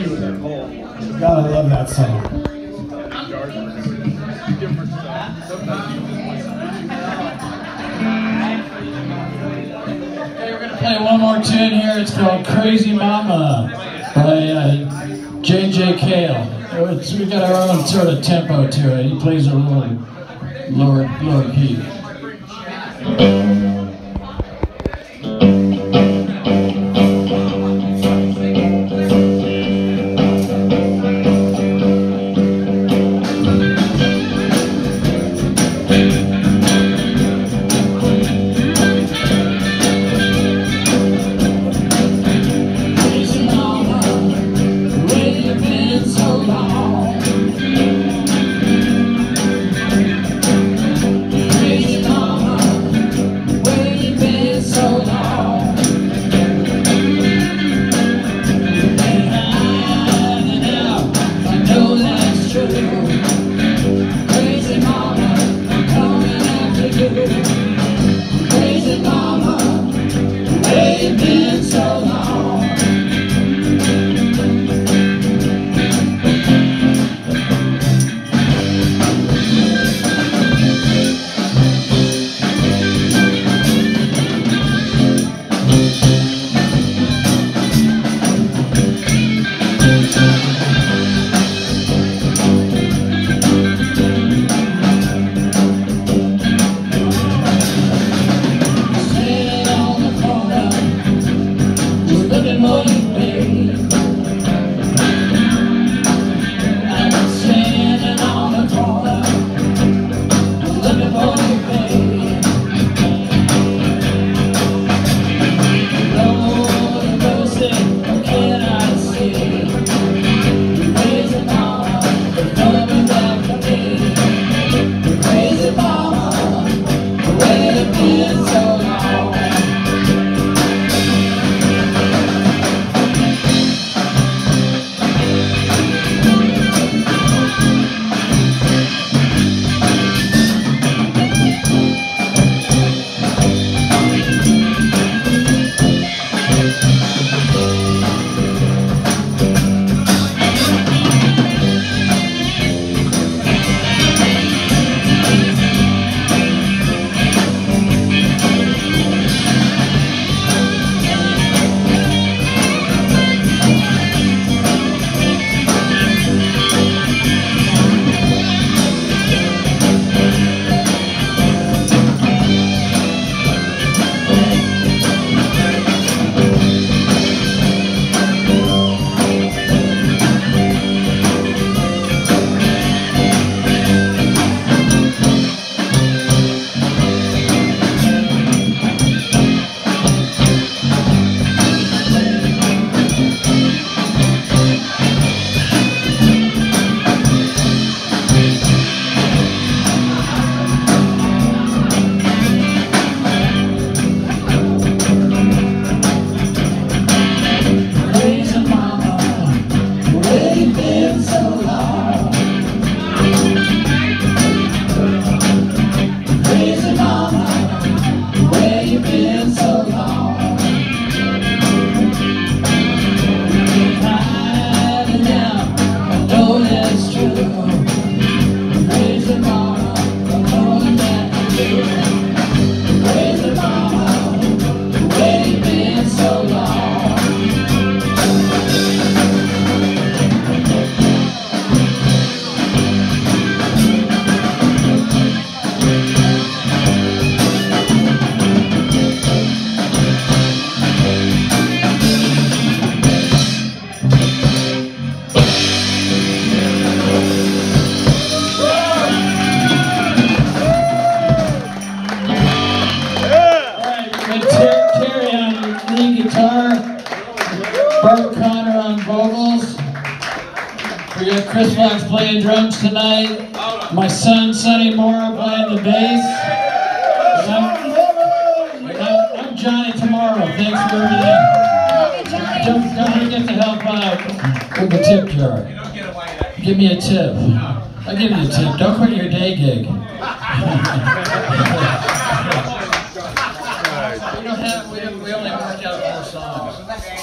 I love that song. Okay, we're gonna play one more tune here. It's called Crazy Mama by uh, J.J. Cale. It's, we got our own sort of tempo to it. He plays a little lower, lower key. Been looking for you, We got Chris Fox playing drums tonight. My son Sonny Mora playing the bass. I'm, I'm, Johnny2Morrow. Thanks for everything. Don't, don't forget to help out with the tip jar. Give me a tip. I'll give you a tip. Don't quit your day gig. we don't have. We, we only worked out four songs.